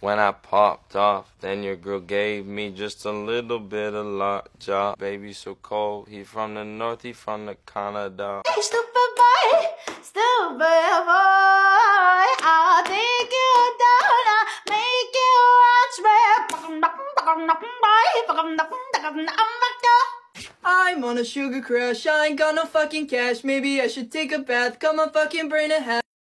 When I popped off, then your girl gave me just a little bit of luck. lockjaw. Baby so cold, he from the north, he from the Canada. Hey, stupid boy, stupid boy, I'll take you down, I'll make you watch me. I'm on a sugar crash, I ain't got no fucking cash. Maybe I should take a bath, cut my fucking brain in half.